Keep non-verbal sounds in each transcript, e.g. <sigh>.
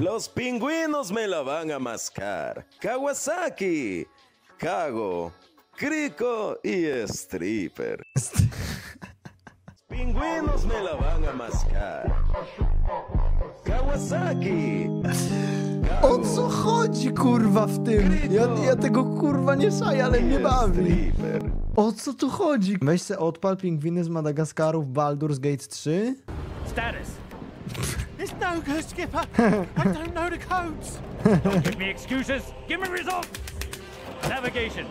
Los pingüinos me la van a mascar. Kawasaki, Kago, Crico y Stripper. Pingüinos me la van a mascar. Kawasaki. O co chodzi kurwa w tym? Ja, ja tego kurwa nie szaję, ale mnie bawi. O co tu chodzi? Weź se odpal pingwiny z Madagaskaru w Baldur's Gate 3. Status. <laughs> It's no good, Skipper. <laughs> I don't know the codes. Don't give me excuses. Give me results. Navigation.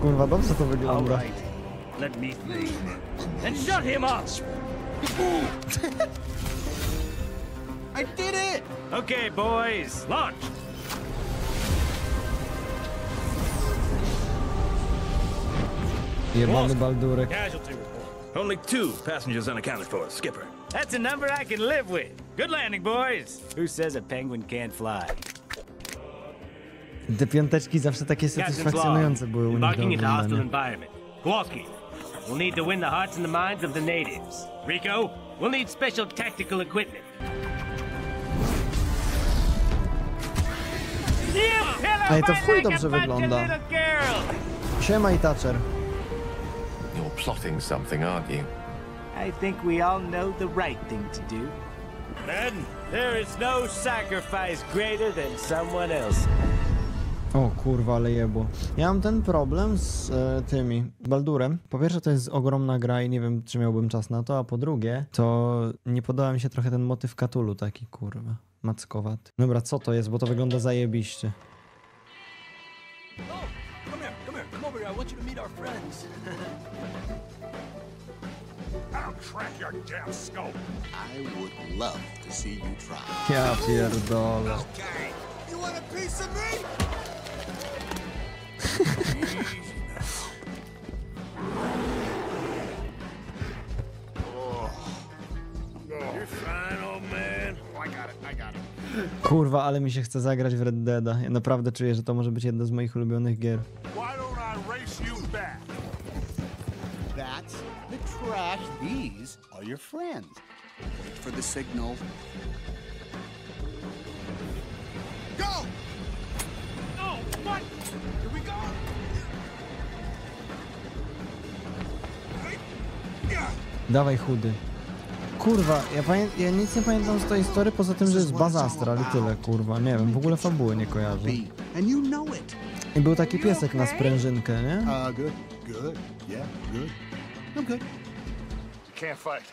Kurwa, dobrze to All wygląda. right. Let me think. And shut him up. <laughs> I did it! Okay, boys. Launch. Jebany Baldurek. Casualty report. Only two passengers unaccounted for, Skipper. That's a number I can live with. Good landing, boys. Who says a penguin can't fly? Te piąteczki zawsze takie satysfakcjonujące były u nich do oglądania. environment. Kowalski, we'll need to win the hearts and the minds of the natives. Rico, we'll need special tactical equipment. Ej, to w chuj dobrze wygląda. Siema i Thatcher. You're plotting something, aren't you? I think we all know the right thing to do. Men, there is no sacrifice greater than someone else. O kurwa, ale jebło. Ja mam ten problem z e, tymi Baldurem. Po pierwsze to jest ogromna gra i nie wiem czy miałbym czas na to, a po drugie to nie podoba mi się trochę ten motyw Katulu taki kurwa. Mackowaty. Dobra, co to jest, bo to wygląda zajebiście. Want you to meet our friends. <laughs> I'll crack your damn skull. I would love to see you try. Ja pierdolę. Okay. You want a piece of me? You're fine, old man. Oh, I got it. I got it. Kurwa, ale mi się chce zagrać w Red Deada. Ja naprawdę czuję, że to może być jedna z moich ulubionych gier. That's the trash. These are your friends. Wait for the signal. Go! Oh, what? Here we go. Dawaj chudy. Kurwa, ja, ja nic nie pamiętam z tej historii, poza tym, że jest baza Astral i tyle, kurwa. Nie wiem, w ogóle fabuły nie kojarzę. I był taki piesek na sprężynkę, nie? Uh, good. Good. Yeah, good. I'm good. Can't fight.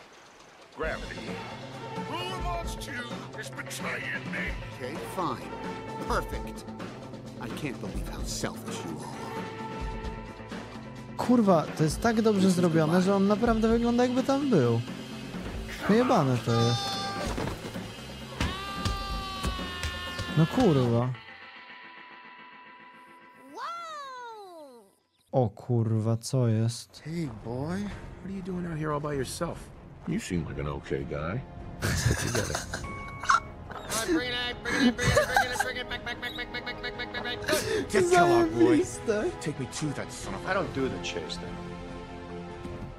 Gravity. Rule wants to is betraying me. Okay, fine. Perfect. I can't believe how selfish you all are. Kurwa, to jest tak dobrze zrobione, że on naprawdę wygląda jakby tam był. Wyjebane to jest. No kurwa. O kurwa, co jest? Hey, boy. What are you doing out here all by yourself? You seem like an okay guy. <laughs> Get Kellogg, boy. Zajebiste. Take me to that son of I don't do the chase thing.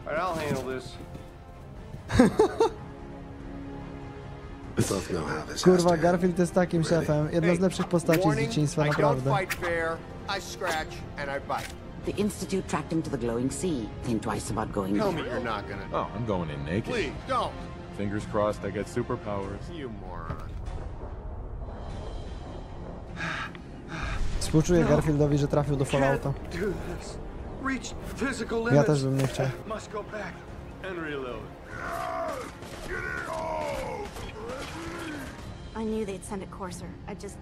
All right, I'll handle this. <laughs> Kurwa, Garfield jest takim szefem. Jedna z lepszych postaci z dzieciństwa, naprawdę. I scratch and I bite. The Institute tracked him to the glowing sea. Think twice about going Tell there. me you're not gonna. Oh, I'm going in naked. Please don't. Fingers crossed I get superpowers. You moron. Współczuję Garfieldowi, że trafił do Fallouta. Do this. Reach physical Ja limits. też bym nie chciał. Must go back and reload. I knew they'd send a courser. I just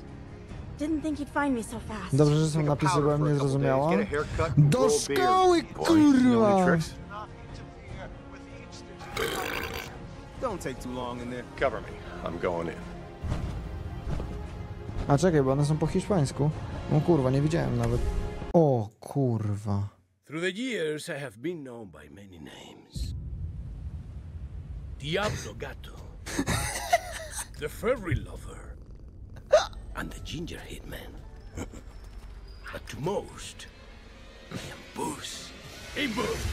didn't think you'd find me so fast. Dobrze, że są napisy, powder byłem for a couple niezrozumiała. days, Get a haircut and Do szkoły, kurwa! Don't take too long in there. Cover me. I'm going in. A czekaj, bo one są po hiszpańsku. O kurwa, nie widziałem nawet. O kurwa. Through the years, I have been known by many names. Diablo Gato, <laughs> the furry lover, and the ginger hitman. <laughs> but to most, I am Boos. Hey, Boos!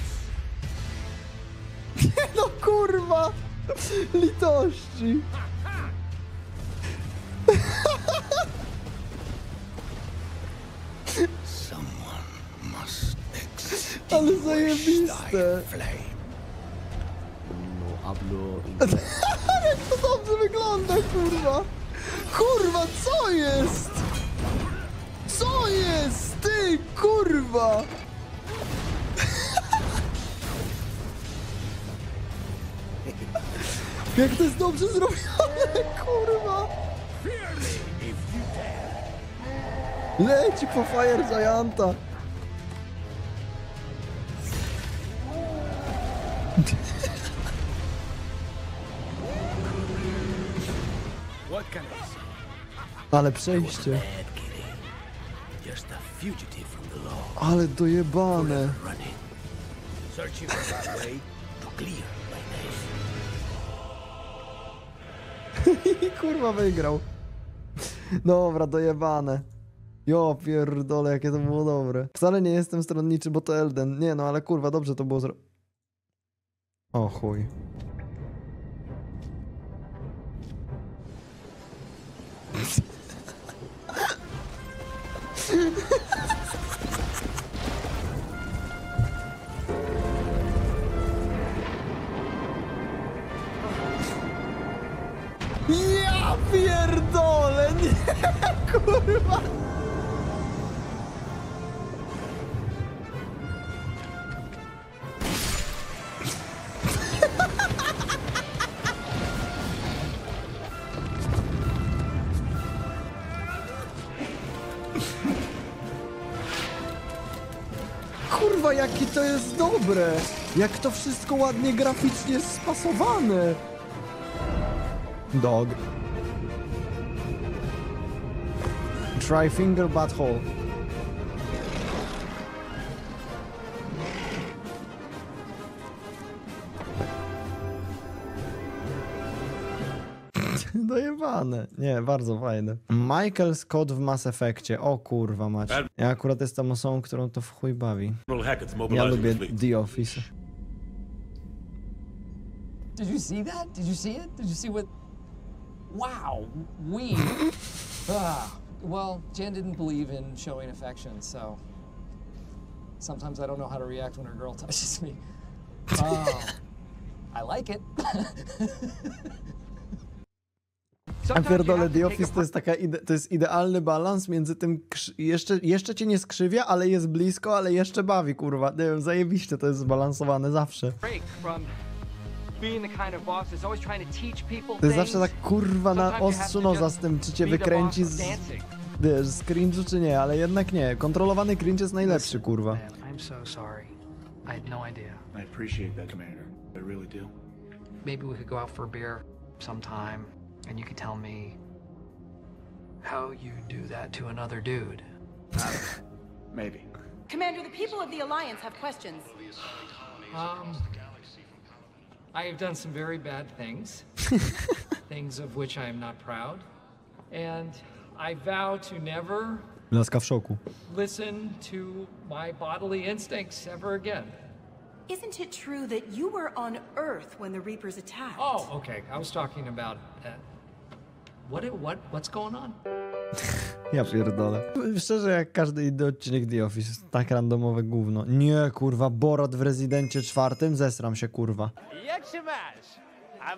<laughs> No kurwa! Litości. Someone must Ale zajebiste. Jak <laughs> to dobrze wygląda, kurwa. Kurwa, co jest? Co jest? Ty, kurwa. Jak to jest dobrze zrobione, kurwa. Leci po Fire Gianta. Clear my name. I kurwa wygrał. Dobra, dojebane. Jo, pierdolę, jakie to było dobre. Wcale nie jestem stronniczy, bo to Elden. Nie no, ale kurwa, dobrze to było zro... O chuj. Ja pierdolę, nie, kurwa. Jakie to jest dobre! Jak to wszystko ładnie graficznie spasowane! Dog. Try finger butthole. Dojebane. Nie, bardzo fajne. Michael Scott w Mass Effectie. O kurwa mać. Ja akurat jestem osobą, którą to w chuj bawi. Ja lubię the Office. Did you see that? Did you see it? Did you see what? Wow, we. <laughs> ah, well, Jen didn't believe in showing affection, so sometimes I don't know how to react when her girl <laughs> touches me. Oh, <laughs> I like it. A pierdolę, The Office to jest taka ide- to jest idealny balans między tym, jeszcze, jeszcze cię nie skrzywia, ale jest blisko, ale jeszcze bawi, kurwa. Nie wiem, zajebiście to jest zbalansowane zawsze. to jest zawsze tak kurwa na ostrzu noza z tym, czy cię wykręci z, wiesz, z cringe'u, czy nie, ale jednak nie. Kontrolowany cringe jest najlepszy, kurwa. I'm so sorry. I had no idea. I appreciate that, Commander. I really do. Maybe we could go out for a beer sometime, and you could tell me how you do that to another dude. Maybe. Commander, the people of the Alliance have questions. Um, I have done some very bad things, <laughs> things of which I am not proud, and I vow to never Laska w szoku. listen to my bodily instincts ever again. Isn't it true that you were on Earth when the Reapers attacked? Oh, okay. I was talking about that. What? What? What's going on? Ja pierdolę. Szczerze, jak każdy inny odcinek The Office, tak randomowe gówno. Nie, kurwa, Borat w Rezydencie czwartym, zesram się, kurwa. Jak się masz?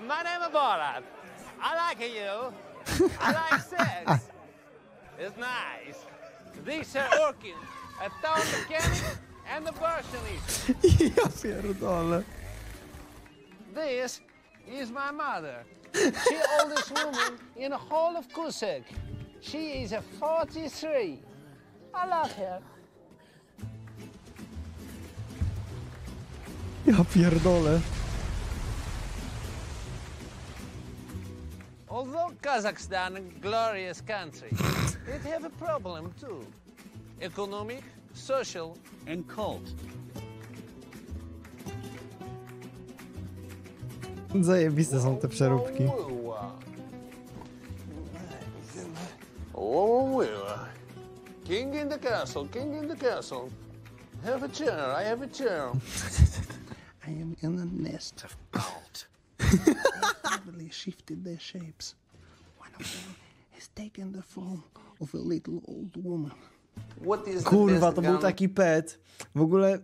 My name is Borat. I like you. I like sex. <laughs> It's nice. These are Orkin, a town mechanic and the Barshanese. Ja pierdolę. This is my mother. She oldest woman in the whole of Kusek. She is a 43. I love her. Ja pierdolę. Although Kazakhstan a glorious country, <laughs> it have a problem too. Economic, social, and cult. <laughs> Zajebiste są te przeróbki. King in the castle, king in the castle. Have a chair, I have a chair. <laughs> I am in the nest of cult. they shifted their shapes. One of them has taken the form of a little old woman. What is the Kurwa, to był taki pet. W ogóle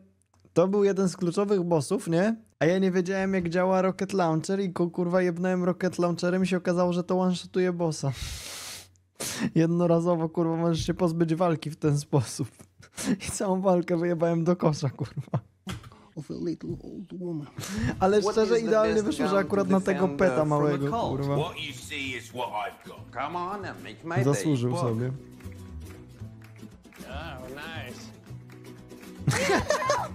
to był jeden z kluczowych bossów, nie? A ja nie wiedziałem jak działa Rocket Launcher i kurwa jebnąłem Rocket Launcherem i się okazało, że to one-shotuje bossa. Jednorazowo, kurwa, możesz się pozbyć walki w ten sposób. I całą walkę wyjebałem do kosza, kurwa. Of a little old woman. Ale What szczerze idealnie wyszło, że akurat na tego peta uh, małego, kurwa. Zasłużył sobie. Oh, nice.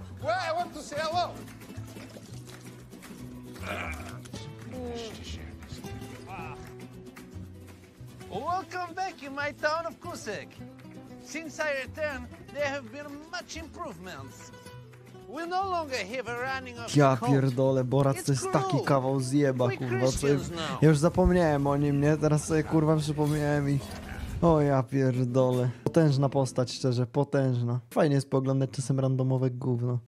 <laughs> <laughs> Well, I want to say hello. Welcome back in my town of Kusek. Since I returned, there have been much improvements. We no longer have a running of Ja pierdolę, Borat to jest taki kawał zjeba, kurwa. Co... Ja już zapomniałem o nim, nie? Teraz sobie kurwa przypomniałem i... O ja pierdolę. Potężna postać, szczerze, potężna. Fajnie jest pooglądać czasem randomowe gówno.